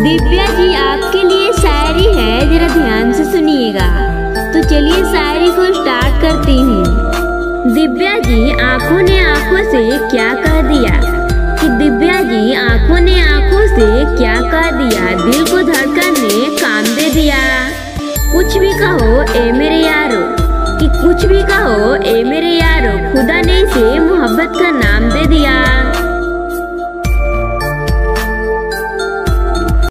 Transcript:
दिव्या जी आपके लिए शायरी है, जरा ध्यान से सुनिएगा। तो चलिए शायरी को स्टार्ट करती हूँ। दिव्या जी आँखों ने आँखों से क्या कह दिया? कि दिव्या जी आँखों ने आँखों से क्या कह दिया? दिल को धड़कन ने काम दे दिया। कुछ भी कहो, ए मेरे यारो। कि कुछ भी कहो, ए मेरे यारो। खुदा ने इसे मोहब्बत का नाम दे दिया।